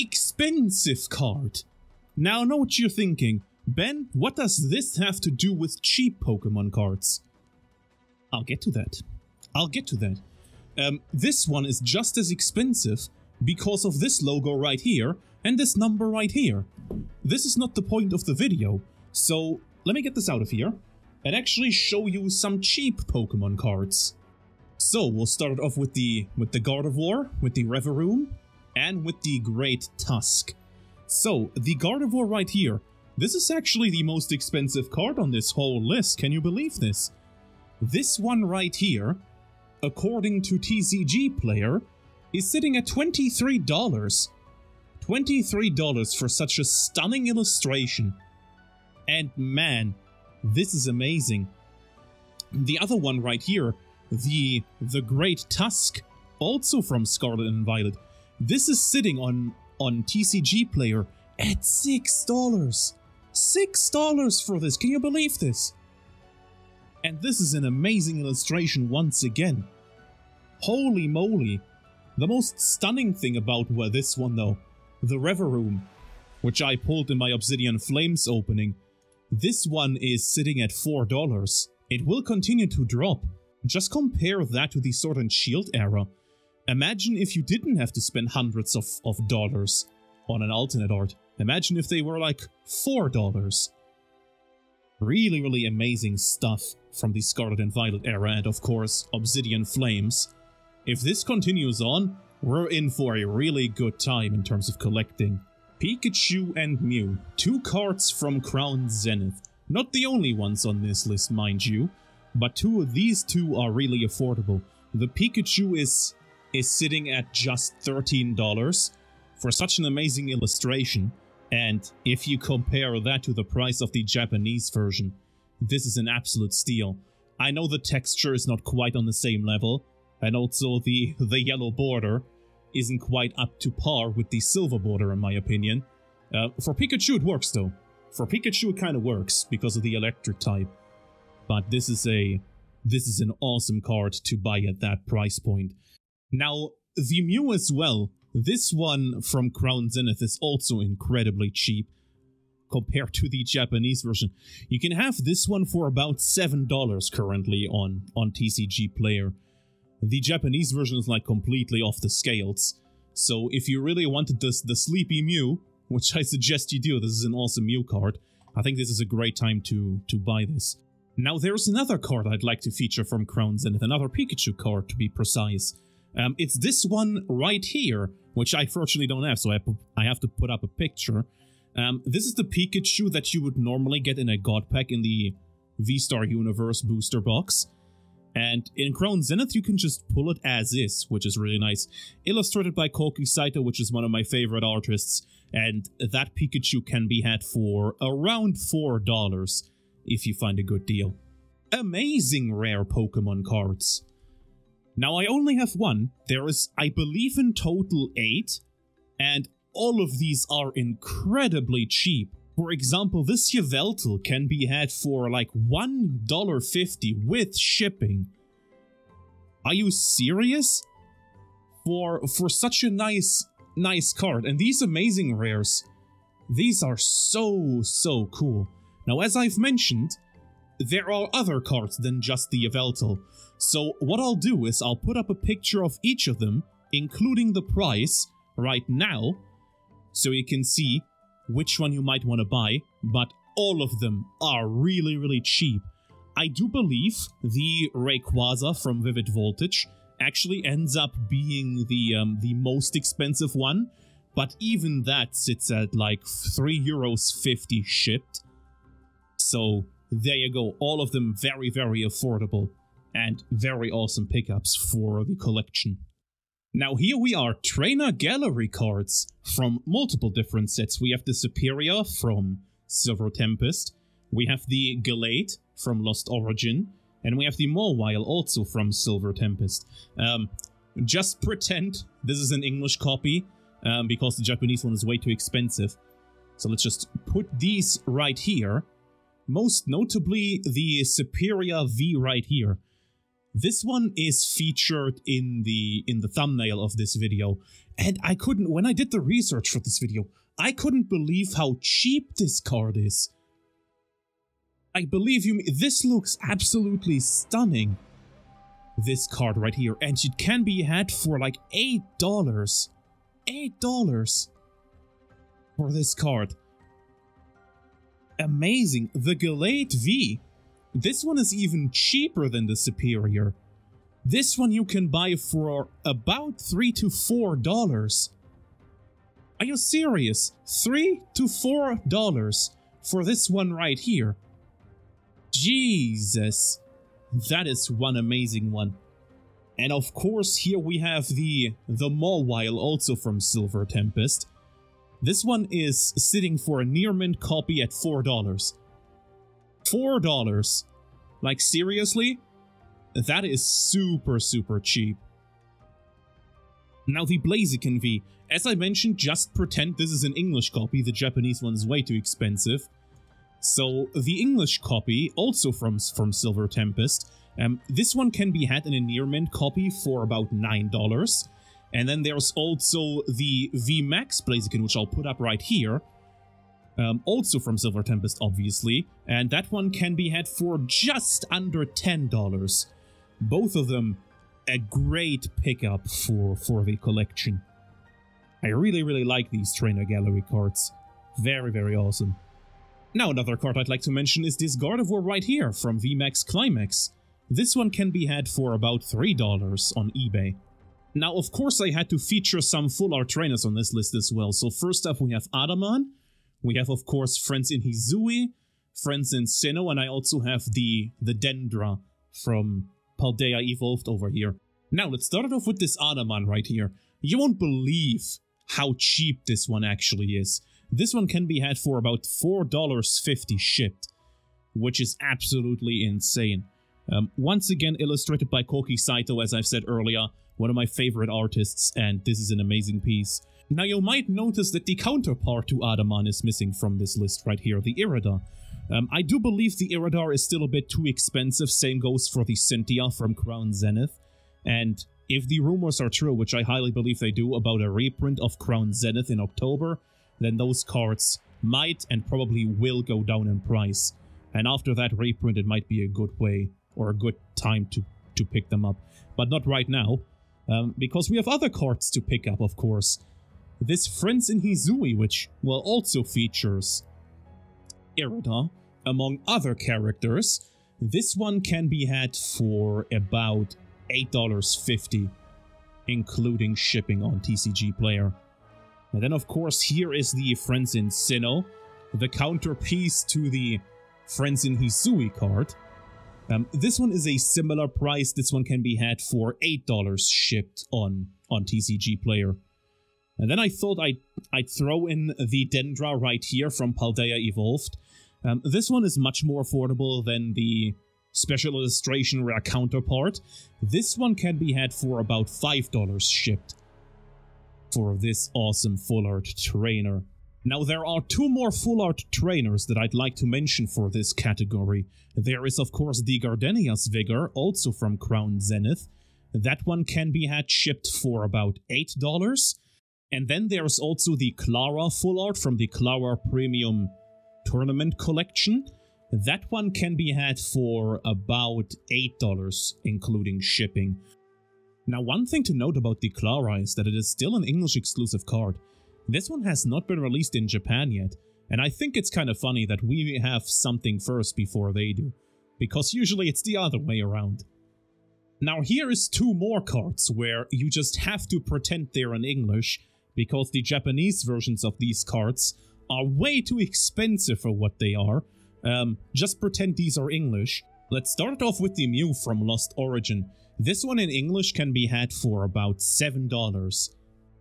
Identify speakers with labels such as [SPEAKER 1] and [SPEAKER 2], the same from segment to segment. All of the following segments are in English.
[SPEAKER 1] expensive card. Now I know what you're thinking. Ben, what does this have to do with cheap Pokemon cards? I'll get to that. I'll get to that. Um, this one is just as expensive because of this logo right here and this number right here. This is not the point of the video, so let me get this out of here and actually show you some cheap Pokemon cards. So we'll start off with the with the Gardevoir, with the Revavroom, and with the Great Tusk. So the Gardevoir right here, this is actually the most expensive card on this whole list, can you believe this? This one right here, according to TCG Player, is sitting at $23. $23 for such a stunning illustration. And man, this is amazing. The other one right here, the the Great Tusk, also from Scarlet and Violet. This is sitting on on TCG Player at six dollars. Six dollars for this. Can you believe this? And this is an amazing illustration once again. Holy moly. The most stunning thing about well, this one though, the Revavroom, which I pulled in my Obsidian Flames opening, this one is sitting at $4. It will continue to drop. Just compare that to the Sword and Shield era. Imagine if you didn't have to spend hundreds of, of dollars on an alternate art. Imagine if they were like $4. Really, really amazing stuff from the Scarlet and Violet era and of course Obsidian Flames. If this continues on, we're in for a really good time in terms of collecting. Pikachu and Mew, two cards from Crown Zenith. Not the only ones on this list, mind you, but two of these two are really affordable. The Pikachu is is sitting at just $13 for such an amazing illustration, and if you compare that to the price of the Japanese version, this is an absolute steal. I know the texture is not quite on the same level, and also the, the yellow border isn't quite up to par with the silver border in my opinion. Uh, for Pikachu it works though. For Pikachu it kind of works because of the electric type. But this is a this is an awesome card to buy at that price point. Now, the Mew as well, this one from Crown Zenith is also incredibly cheap compared to the Japanese version. You can have this one for about $7 currently on, on TCG Player. The Japanese version is like completely off the scales. So if you really wanted this the Sleepy Mew, which I suggest you do, this is an awesome Mew card, I think this is a great time to, to buy this. Now there's another card I'd like to feature from Crown Zenith, another Pikachu card to be precise. Um, it's this one right here, which I fortunately don't have, so I, I have to put up a picture. Um, this is the Pikachu that you would normally get in a God Pack in the V-Star Universe booster box. And in Crown Zenith, you can just pull it as is, which is really nice. Illustrated by Koki Saito, which is one of my favorite artists. And that Pikachu can be had for around $4 if you find a good deal. Amazing rare Pokemon cards. Now, I only have one. There is, I believe, in total eight. And all of these are incredibly cheap. For example, this Yveltal can be had for like $1.50 with shipping. Are you serious? For for such a nice nice card and these amazing rares. These are so so cool. Now as I've mentioned, there are other cards than just the Yveltal. So what I'll do is I'll put up a picture of each of them, including the price, right now, so you can see which one you might want to buy, but all of them are really, really cheap. I do believe the Rayquaza from Vivid Voltage actually ends up being the um, the most expensive one, but even that sits at like 3 euros 50 shipped. So there you go, all of them very, very affordable and very awesome pickups for the collection. Now here we are, trainer gallery cards from multiple different sets. We have the Serperior from Silver Tempest, we have the Gallade from Lost Origin, and we have the Mawile also from Silver Tempest. Um, just pretend this is an English copy, um, because the Japanese one is way too expensive. So let's just put these right here. Most notably, the Serperior V right here. This one is featured in the in the thumbnail of this video, and I couldn't when I did the research for this video, I couldn't believe how cheap this card is. I believe you this looks absolutely stunning. This card right here, and it can be had for like eight dollars. Eight dollars for this card. Amazing. The Gallade V this one is even cheaper than the Serperior. This one you can buy for about 3 to 4 dollars. Are you serious? 3 to 4 dollars for this one right here. Jesus. That is one amazing one. And of course here we have the the Mawile also from Silver Tempest. This one is sitting for a near mint copy at $4. Four dollars. Like seriously? That is super, super cheap. Now the Blaziken V. As I mentioned, just pretend this is an English copy, the Japanese one is way too expensive. So the English copy, also from, from Silver Tempest, um, this one can be had in a near mint copy for about $9. And then there's also the VMAX Blaziken, which I'll put up right here, um, also from Silver Tempest, obviously, and that one can be had for just under $10. Both of them a great pickup for, for the collection. I really, really like these Trainer Gallery cards. Very, very awesome. Now another card I'd like to mention is this Gardevoir right here from VMAX Climax. This one can be had for about $3 on eBay. Now, of course, I had to feature some full art trainers on this list as well. So first up, we have Adaman, we have, of course, friends in Hisui, friends in Sinnoh, and I also have the, the Dendra from Paldea Evolved over here. Now, let's start it off with this Adaman right here. You won't believe how cheap this one actually is. This one can be had for about $4.50 shipped, which is absolutely insane. Um, once again, illustrated by Koki Saito, as I've said earlier, one of my favorite artists, and this is an amazing piece. Now you might notice that the counterpart to Adaman is missing from this list right here, the Irida. Um, I do believe the Irida is still a bit too expensive, same goes for the Cynthia from Crown Zenith. And if the rumors are true, which I highly believe they do, about a reprint of Crown Zenith in October, then those cards might and probably will go down in price. And after that reprint, it might be a good way or a good time to, to pick them up. But not right now, um, because we have other cards to pick up, of course. This Friends in Hisui, which, well, also features Irida, among other characters. This one can be had for about $8.50, including shipping on TCG Player. And then, of course, here is the Friends in Sinnoh, the counterpiece to the Friends in Hisui card. Um, this one is a similar price. This one can be had for $8 shipped on, on TCG Player. And then I thought I'd, I'd throw in the Dendra right here from Paldea Evolved. Um, this one is much more affordable than the special illustration rare counterpart. This one can be had for about $5 shipped for this awesome full art trainer. Now there are two more full art trainers that I'd like to mention for this category. There is of course the Gardenia's Vigor, also from Crown Zenith. That one can be had shipped for about $8. And then there's also the Klara full art from the Klara Premium Tournament Collection. That one can be had for about $8, including shipping. Now, one thing to note about the Klara is that it is still an English exclusive card. This one has not been released in Japan yet, and I think it's kind of funny that we have something first before they do, because usually it's the other way around. Now here is two more cards where you just have to pretend they're in English because the Japanese versions of these cards are way too expensive for what they are. Um, just pretend these are English. Let's start off with the Mew from Lost Origin. This one in English can be had for about $7.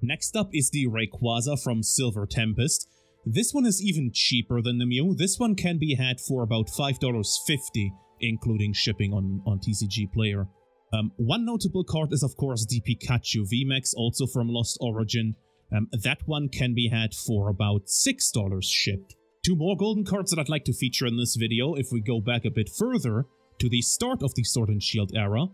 [SPEAKER 1] Next up is the Rayquaza from Silver Tempest. This one is even cheaper than the Mew. This one can be had for about $5.50, including shipping on, on TCG Player. Um, one notable card is of course the Pikachu VMAX, also from Lost Origin. Um, that one can be had for about $6 shipped. Two more golden cards that I'd like to feature in this video if we go back a bit further to the start of the Sword and Shield era.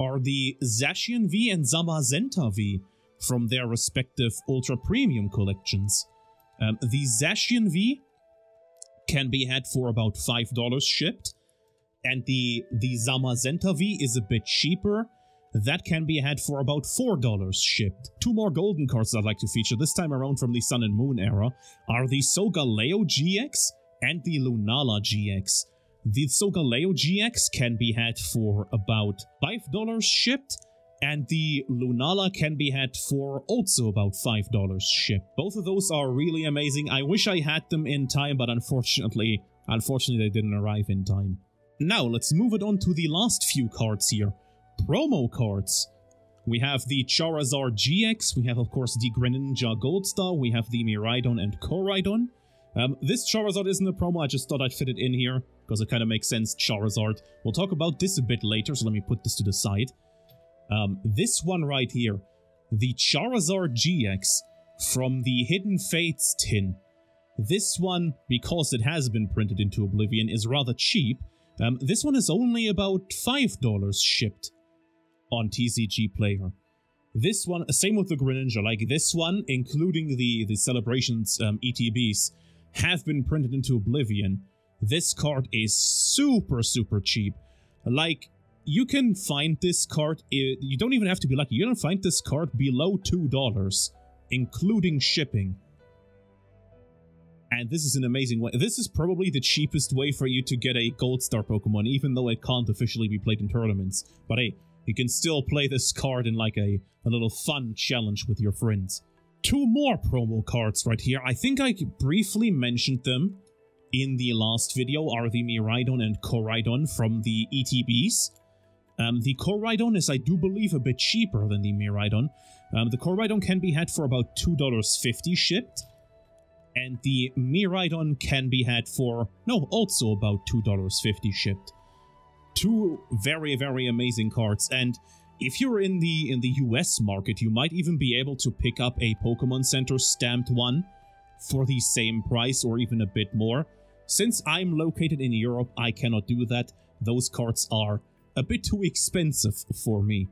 [SPEAKER 1] are the Zacian V and Zamazenta V from their respective Ultra Premium collections. Um, the Zacian V can be had for about $5 shipped, and the, the Zamazenta V is a bit cheaper. That can be had for about $4 shipped. Two more golden cards I'd like to feature this time around from the Sun and Moon era are the Solgaleo GX and the Lunala GX. The Solgaleo GX can be had for about $5 shipped, and the Lunala can be had for also about $5 shipped. Both of those are really amazing. I wish I had them in time, but unfortunately, unfortunately they didn't arrive in time. Now, let's move it on to the last few cards here. Promo cards. We have the Charizard GX, we have of course the Greninja Goldstar, we have the Miraidon and Koraidon. Um, this Charizard isn't a promo, I just thought I'd fit it in here, because it kind of makes sense, Charizard. We'll talk about this a bit later, so let me put this to the side. Um, this one right here, the Charizard GX from the Hidden Fates tin. This one, because it has been printed into Oblivion, is rather cheap. Um, this one is only about $5 shipped on TCG Player. This one, same with the Greninja, like this one, including the, the Celebrations um, ETBs, have been printed into Oblivion. This card is super, super cheap. Like, you can find this card, you don't even have to be lucky, you can find this card below $2, including shipping. And this is an amazing way. This is probably the cheapest way for you to get a Gold Star Pokemon, even though it can't officially be played in tournaments. But hey, you can still play this card in like a, a little fun challenge with your friends. Two more promo cards right here. I think I briefly mentioned them in the last video are the Miraidon and Koraidon from the ETBs. Um, the Koraidon is, I do believe, a bit cheaper than the Miraidon. Um, the Koraidon can be had for about $2.50 shipped. And the Miraidon can be had for, no, also about $2.50 shipped. Two very, very amazing cards. And if you're in the in the US market, you might even be able to pick up a Pokemon Center stamped one for the same price or even a bit more. Since I'm located in Europe, I cannot do that. Those cards are a bit too expensive for me.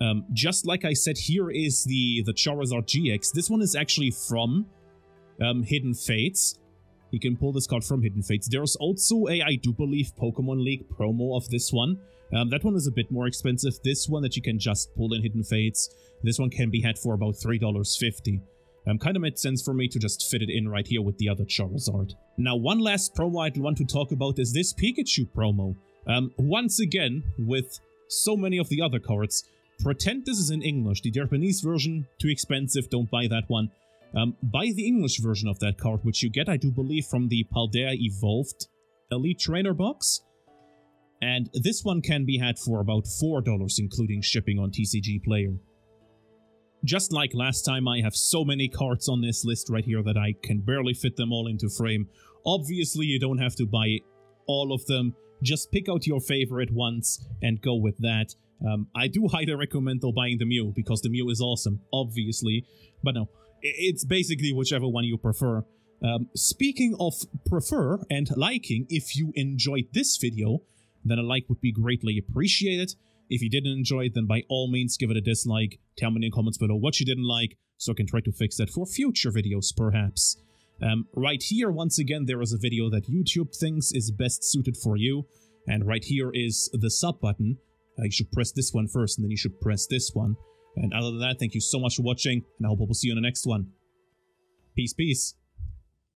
[SPEAKER 1] Um, just like I said, here is the, the Charizard GX. This one is actually from um, Hidden Fates. You can pull this card from Hidden Fates. There's also a, I do believe, Pokemon League promo of this one. Um, that one is a bit more expensive. This one that you can just pull in Hidden Fates, this one can be had for about $3.50. Um, kind of made sense for me to just fit it in right here with the other Charizard. Now, one last promo I'd want to talk about is this Pikachu promo. Um, once again, with so many of the other cards, pretend this is in English. The Japanese version, too expensive, don't buy that one. Um, buy the English version of that card, which you get, I do believe, from the Paldea Evolved Elite Trainer box. And this one can be had for about $4, including shipping on TCG Player. Just like last time, I have so many cards on this list right here that I can barely fit them all into frame. Obviously, you don't have to buy all of them. Just pick out your favorite ones and go with that. Um, I do highly recommend though buying the Mew, because the Mew is awesome, obviously. But no, it's basically whichever one you prefer. Um, speaking of prefer and liking, if you enjoyed this video, then a like would be greatly appreciated. If you didn't enjoy it, then by all means give it a dislike. Tell me in the comments below what you didn't like, so I can try to fix that for future videos, perhaps. Um, right here, once again, there is a video that YouTube thinks is best suited for you. And right here is the sub button. Uh, you should press this one first, and then you should press this one. And other than that, thank you so much for watching, and I hope we'll see you in the next one. Peace, peace.